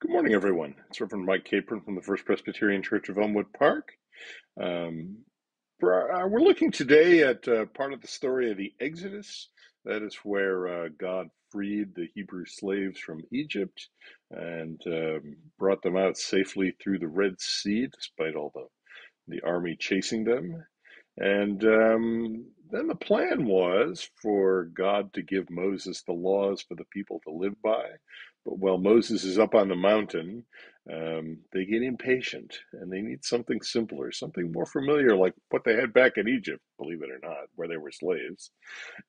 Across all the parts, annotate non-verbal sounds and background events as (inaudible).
Good morning, everyone. It's Reverend Mike Capron from the First Presbyterian Church of Elmwood Park. Um, uh, we're looking today at uh, part of the story of the Exodus. That is where uh, God freed the Hebrew slaves from Egypt and um, brought them out safely through the Red Sea, despite all the, the army chasing them. And um, then the plan was for God to give Moses the laws for the people to live by. But while Moses is up on the mountain, um, they get impatient and they need something simpler, something more familiar, like what they had back in Egypt, believe it or not, where they were slaves.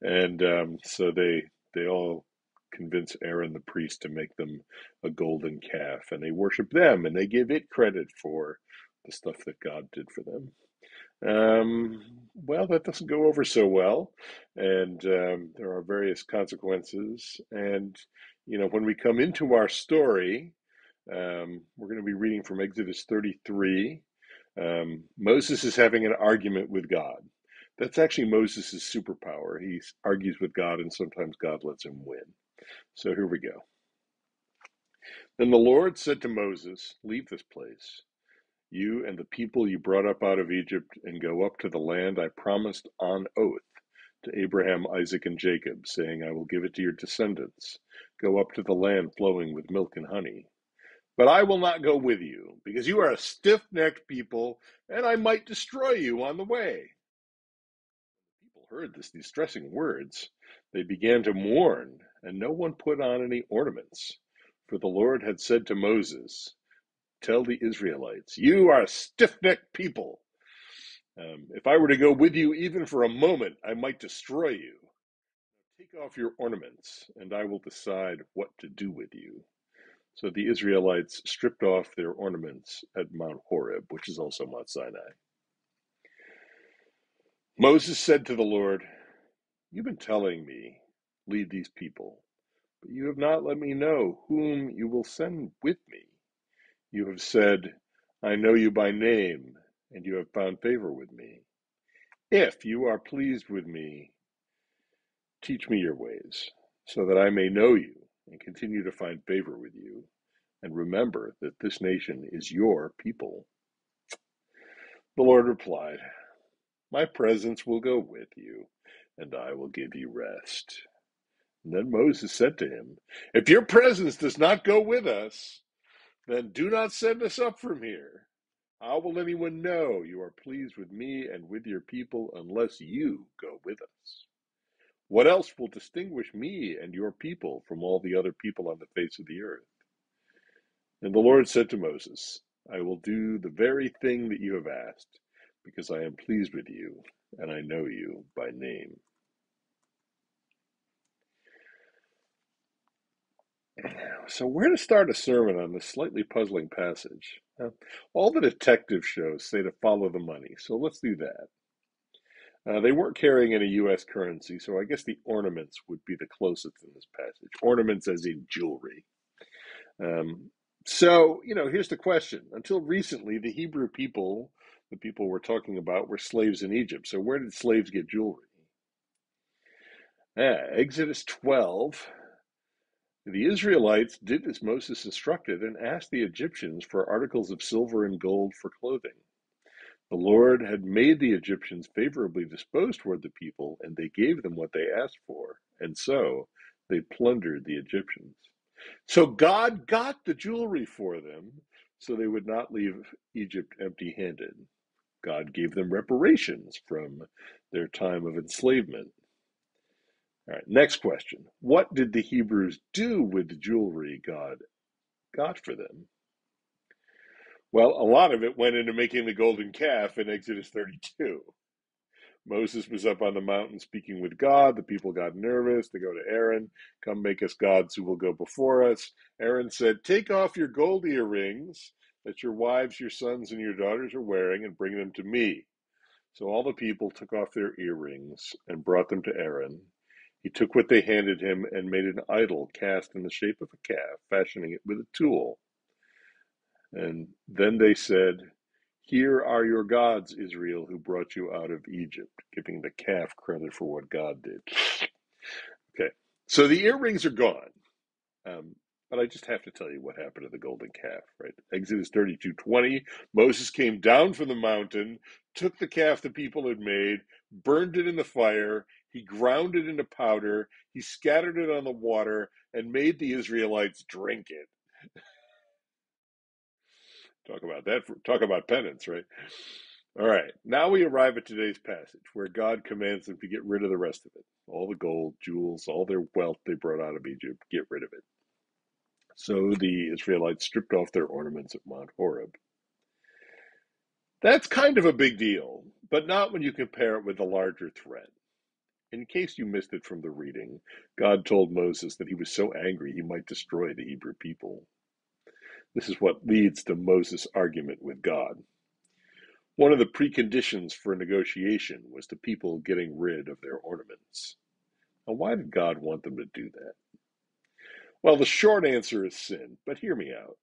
And um, so they they all convince Aaron the priest to make them a golden calf, and they worship them, and they give it credit for the stuff that God did for them. Um, well, that doesn't go over so well, and um, there are various consequences. And you know, when we come into our story, um, we're going to be reading from Exodus 33. Um, Moses is having an argument with God. That's actually Moses' superpower. He argues with God, and sometimes God lets him win. So here we go. Then the Lord said to Moses, Leave this place you and the people you brought up out of Egypt, and go up to the land I promised on oath to Abraham, Isaac, and Jacob, saying, I will give it to your descendants. Go up to the land flowing with milk and honey. But I will not go with you, because you are a stiff necked people, and I might destroy you on the way. People heard these distressing words. They began to mourn, and no one put on any ornaments. For the Lord had said to Moses, Tell the Israelites, you are a stiff necked people. Um, if I were to go with you even for a moment, I might destroy you. Take off your ornaments, and I will decide what to do with you. So the Israelites stripped off their ornaments at Mount Horeb, which is also Mount Sinai. Moses said to the Lord, You've been telling me, lead these people, but you have not let me know whom you will send with me. You have said, I know you by name, and you have found favor with me. If you are pleased with me, teach me your ways, so that I may know you and continue to find favor with you. And remember that this nation is your people. The Lord replied, My presence will go with you, and I will give you rest. And then Moses said to him, If your presence does not go with us, then do not send us up from here. How will anyone know you are pleased with me and with your people unless you go with us? What else will distinguish me and your people from all the other people on the face of the earth? And the Lord said to Moses, I will do the very thing that you have asked, because I am pleased with you, and I know you by name. So, where to start a sermon on this slightly puzzling passage? Uh, all the detective shows say to follow the money, so let's do that. Uh, they weren't carrying any U.S. currency, so I guess the ornaments would be the closest in this passage. Ornaments as in jewelry. Um, so, you know, here's the question. Until recently, the Hebrew people, the people we're talking about, were slaves in Egypt. So, where did slaves get jewelry? Ah, Exodus 12 the Israelites did as Moses instructed and asked the Egyptians for articles of silver and gold for clothing. The Lord had made the Egyptians favorably disposed toward the people, and they gave them what they asked for, and so they plundered the Egyptians. So God got the jewelry for them so they would not leave Egypt empty handed. God gave them reparations from their time of enslavement. All right, next question. What did the Hebrews do with the jewelry God got for them? Well, a lot of it went into making the golden calf in Exodus 32. Moses was up on the mountain speaking with God. The people got nervous. They go to Aaron, come make us gods who will go before us. Aaron said, Take off your gold earrings that your wives, your sons, and your daughters are wearing and bring them to me. So all the people took off their earrings and brought them to Aaron. He took what they handed him and made an idol cast in the shape of a calf, fashioning it with a tool. And then they said, Here are your gods, Israel, who brought you out of Egypt, giving the calf credit for what God did. (laughs) Okay, so the earrings are gone. Um, But I just have to tell you what happened to the golden calf, right? Exodus 32 20. Moses came down from the mountain, took the calf the people had made, burned it in the fire. He ground it into powder. He scattered it on the water and made the Israelites drink it. talk about that. For, talk about penance, right? All right. Now we arrive at today's passage where God commands them to get rid of the rest of it all the gold, jewels, all their wealth they brought out of Egypt, get rid of it. So the Israelites stripped off their ornaments at Mount Horeb. That's kind of a big deal, but not when you compare it with the larger threat. In case you missed it from the reading, God told Moses that he was so angry he might destroy the Hebrew people. This is what leads to Moses' argument with God. One of the preconditions for a negotiation was the people getting rid of their ornaments. Now, why did God want them to do that? Well, the short answer is sin, but hear me out.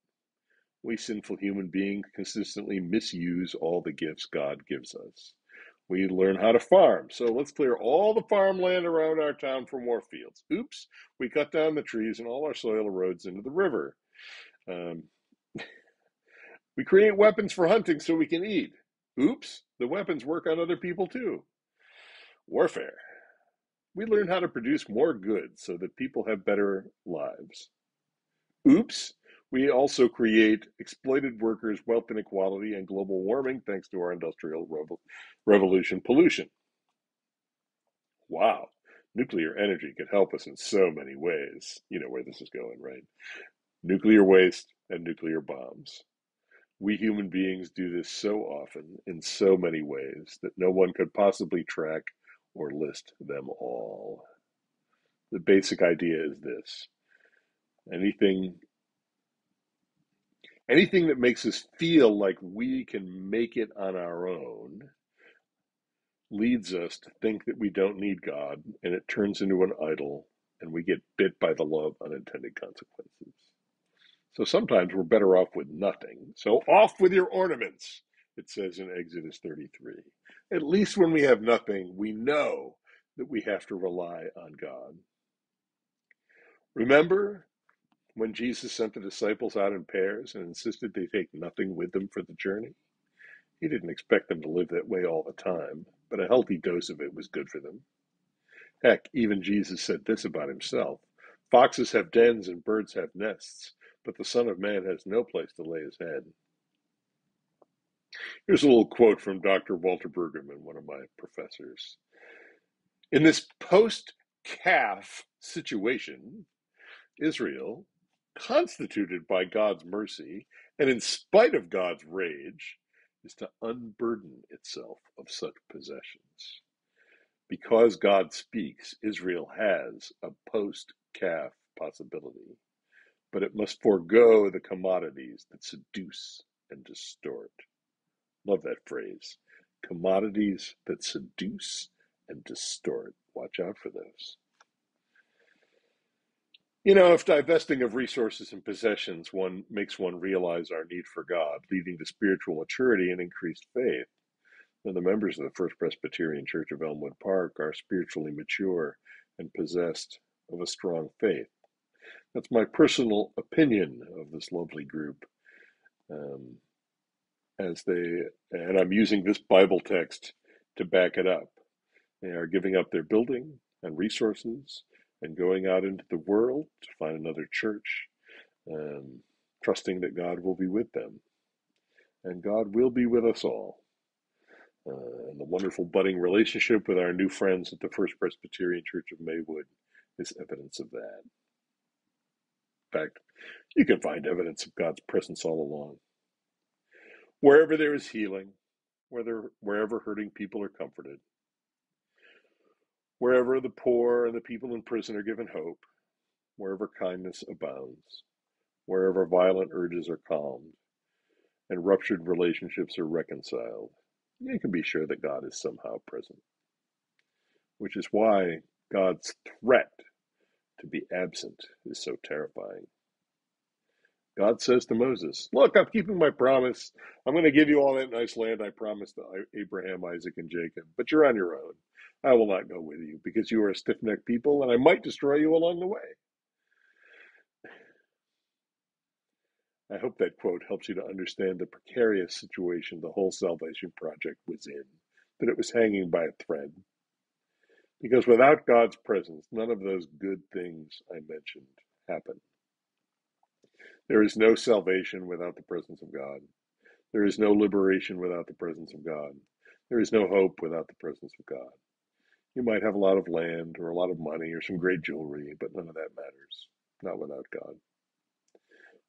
We sinful human beings consistently misuse all the gifts God gives us. We learn how to farm, so let's clear all the farmland around our town for more fields. Oops, we cut down the trees and all our soil erodes into the river. Um, (laughs) we create weapons for hunting so we can eat. Oops, the weapons work on other people too. Warfare we learn how to produce more goods so that people have better lives. Oops, we also create exploited workers, wealth inequality, and global warming thanks to our industrial revolution pollution. Wow, nuclear energy could help us in so many ways. You know where this is going, right? Nuclear waste and nuclear bombs. We human beings do this so often in so many ways that no one could possibly track or list them all. The basic idea is this anything anything that makes us feel like we can make it on our own leads us to think that we don't need God and it turns into an idol and we get bit by the law of unintended consequences. So sometimes we're better off with nothing. So off with your ornaments it says in Exodus 33. At least when we have nothing, we know that we have to rely on God. Remember when Jesus sent the disciples out in pairs and insisted they take nothing with them for the journey? He didn't expect them to live that way all the time, but a healthy dose of it was good for them. Heck, even Jesus said this about himself Foxes have dens and birds have nests, but the Son of Man has no place to lay his head. Here's a little quote from Dr. Walter Brueggemann, one of my professors. In this post calf situation, Israel, constituted by God's mercy and in spite of God's rage, is to unburden itself of such possessions. Because God speaks, Israel has a post calf possibility, but it must forego the commodities that seduce and distort. Love that phrase. Commodities that seduce and distort. Watch out for those. You know, if divesting of resources and possessions one makes one realize our need for God, leading to spiritual maturity and increased faith, then the members of the First Presbyterian Church of Elmwood Park are spiritually mature and possessed of a strong faith. That's my personal opinion of this lovely group. Um, as they, and I'm using this Bible text to back it up. They are giving up their building and resources and going out into the world to find another church, um, trusting that God will be with them. And God will be with us all. Uh, and the wonderful budding relationship with our new friends at the First Presbyterian Church of Maywood is evidence of that. In fact, you can find evidence of God's presence all along. Wherever there is healing, whether wherever hurting people are comforted, wherever the poor and the people in prison are given hope, wherever kindness abounds, wherever violent urges are calmed, and ruptured relationships are reconciled, you can be sure that God is somehow present. Which is why God's threat to be absent is so terrifying. God says to Moses, Look, I'm keeping my promise. I'm going to give you all that nice land I promised to Abraham, Isaac, and Jacob, but you're on your own. I will not go with you because you are a stiff necked people, and I might destroy you along the way. I hope that quote helps you to understand the precarious situation the whole salvation project was in, that it was hanging by a thread. Because without God's presence, none of those good things I mentioned happen. There is no salvation without the presence of God. There is no liberation without the presence of God. There is no hope without the presence of God. You might have a lot of land or a lot of money or some great jewelry, but none of that matters. Not without God.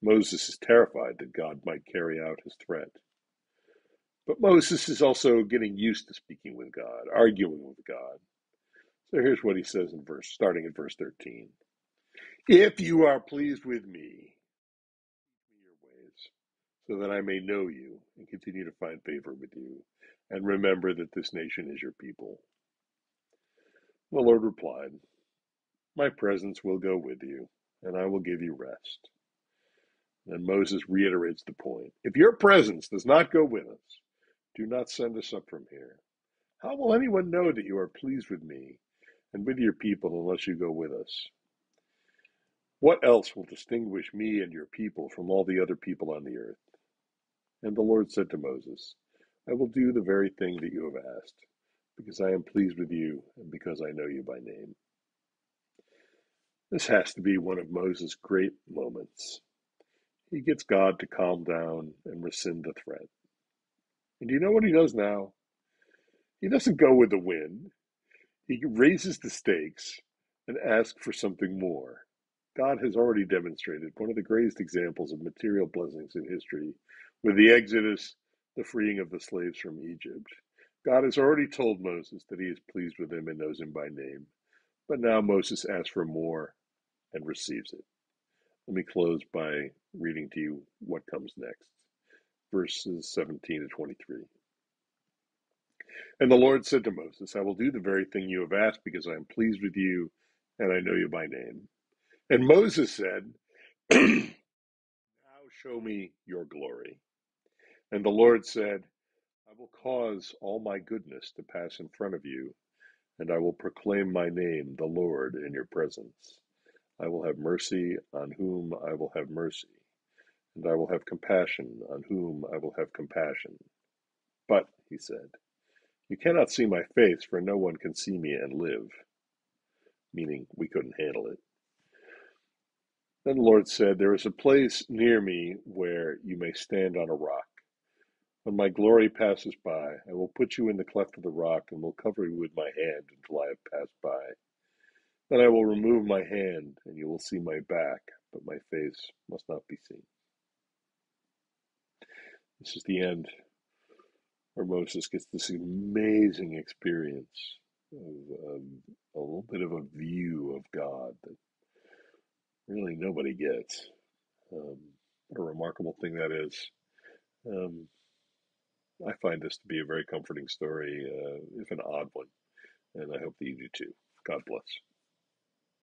Moses is terrified that God might carry out his threat. But Moses is also getting used to speaking with God, arguing with God. So here's what he says in verse starting at verse 13. If you are pleased with me, teach me your ways, so that I may know you and continue to find favor with you, and remember that this nation is your people. The Lord replied, My presence will go with you, and I will give you rest. And Moses reiterates the point If your presence does not go with us, do not send us up from here. How will anyone know that you are pleased with me and with your people unless you go with us? What else will distinguish me and your people from all the other people on the earth? And the Lord said to Moses, I will do the very thing that you have asked because I am pleased with you and because I know you by name. This has to be one of Moses' great moments. He gets God to calm down and rescind the threat. And do you know what he does now? He doesn't go with the wind. He raises the stakes and asks for something more. God has already demonstrated one of the greatest examples of material blessings in history with the Exodus, the freeing of the slaves from Egypt. God has already told Moses that he is pleased with him and knows him by name. But now Moses asks for more and receives it. Let me close by reading to you what comes next. Verses 17 to 23. And the Lord said to Moses, I will do the very thing you have asked because I am pleased with you and I know you by name. And Moses said, (clears throat) Now show me your glory. And the Lord said, I will cause all my goodness to pass in front of you, and I will proclaim my name, the Lord, in your presence. I will have mercy on whom I will have mercy, and I will have compassion on whom I will have compassion. But, he said, you cannot see my face, for no one can see me and live. Meaning, we couldn't handle it. Then the Lord said, There is a place near me where you may stand on a rock. When my glory passes by, I will put you in the cleft of the rock and will cover you with my hand until I have passed by. Then I will remove my hand, and you will see my back, but my face must not be seen. This is the end where Moses gets this amazing experience of um, a little bit of a view of God that really nobody gets. Um, what a remarkable thing that is. Um, I find this to be a very comforting story, uh, if an odd one, and I hope that you do too. God bless.